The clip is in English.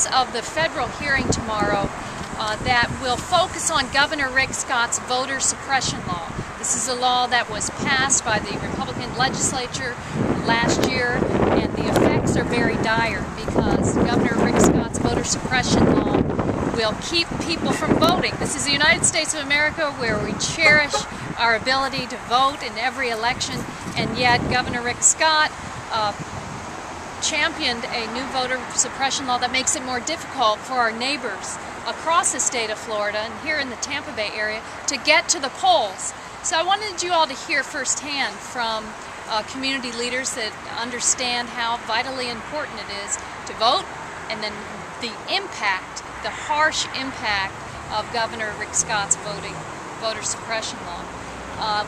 because of the federal hearing tomorrow uh, that will focus on Governor Rick Scott's voter suppression law. This is a law that was passed by the Republican legislature last year, and the effects are very dire because Governor Rick Scott's voter suppression law will keep people from voting. This is the United States of America where we cherish our ability to vote in every election, and yet Governor Rick Scott uh, championed a new voter suppression law that makes it more difficult for our neighbors across the state of Florida and here in the Tampa Bay area to get to the polls. So I wanted you all to hear firsthand from uh, community leaders that understand how vitally important it is to vote and then the impact, the harsh impact of Governor Rick Scott's voting voter suppression law. Uh,